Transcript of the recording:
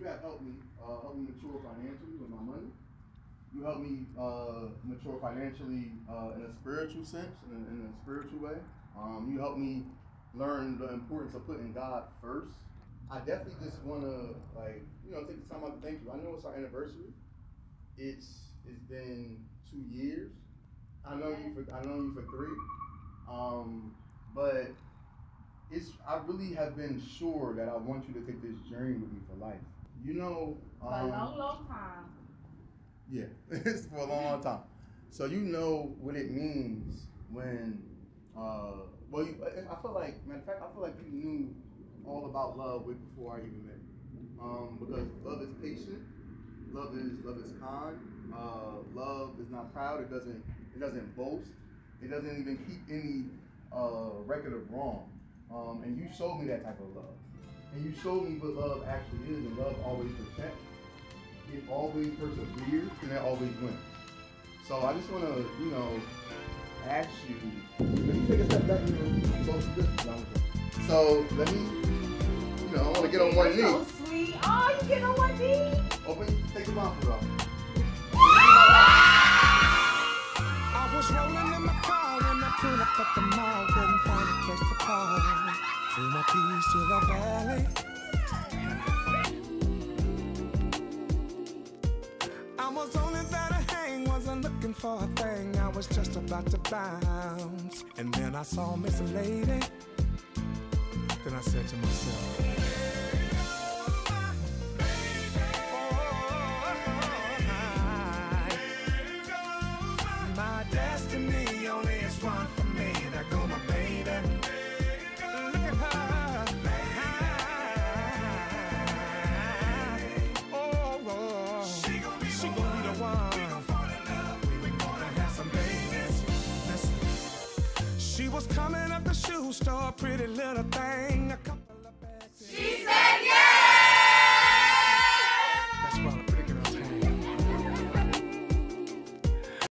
you have helped me, uh, helped me mature financially with my money. You helped me uh, mature financially uh, in a spiritual sense, in a, in a spiritual way. Um, you helped me learn the importance of putting God first. I definitely just want to like you know take the time out to thank you. I know it's our anniversary. It's it's been two years. I know you for I know you for three. Um, but it's I really have been sure that I want you to take this journey with me for life. You know, For a long, long time. yeah, it's for a long, long time. So you know what it means when, uh, well, you, I I feel like, matter of fact, I feel like you knew all about love way before I even met you. Um, because love is patient, love is love is kind, uh, love is not proud. It doesn't it doesn't boast. It doesn't even keep any uh, record of wrong. Um, and you showed me that type of love. And you showed me what love actually is, and love always protects it always perseveres and it always wins. So I just want to, you know, ask you. Let me take a step back. You know, social distance. I'm. So let me, you know, I want to get on one knee. So sweet. Oh, you get on one knee. Open, take the blindfold off. I was rolling in my car when I pulled up at the mall, couldn't find a place to park. Threw my keys to the valley. I was only there to hang, wasn't looking for a thing. I was just about to bounce, and then I saw Miss Lady. Then I said to myself. "Oh, My destiny only is one was coming up the shoe store, pretty little thing.